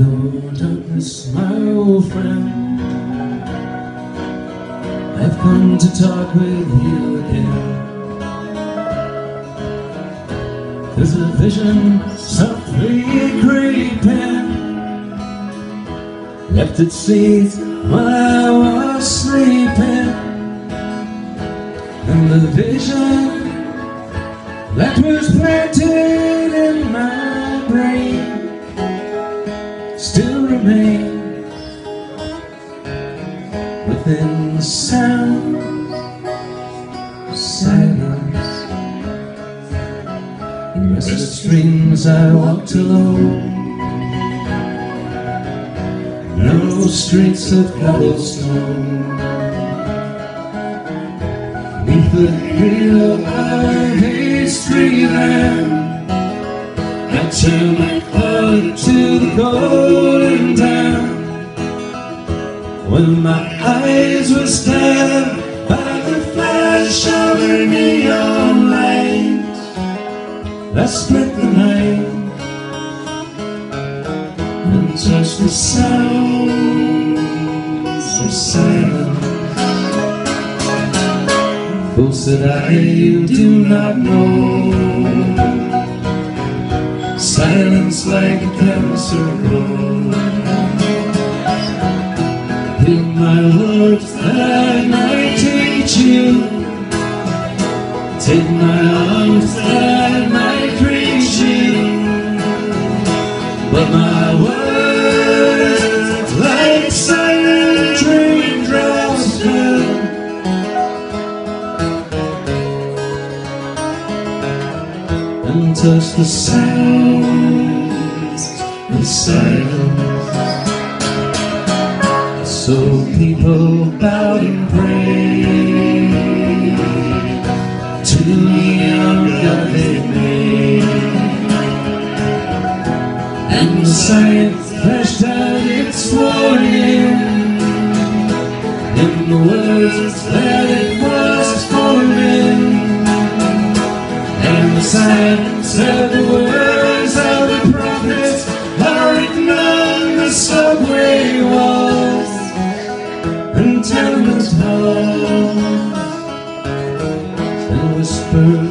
Hello, darkness, my old friend. I've come to talk with you again. There's a vision softly creeping, left its seat while I was sleeping. And the vision that was planted in my still remains within the sound of silence. In restless dreams I walked alone. Narrow streets of cobblestone. Beneath the halo of a street lamp, I turn my heart to golden town. When my eyes were stabbed by the flash of a neon light that split the night and touched the sounds of silence. Folks that I you do not know, Take my arms I might. But my words, like silent raindrops, fell and touched the sounds of silence. So people bowed and prayed God they made. And the fleshed out its in the words that it was forming. And the said the words of the prophets and